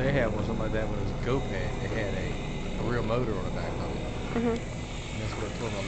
they had one something like that when it was a Go-Ped. It had a, a real motor on the back of it. Mhm. And that's what I told my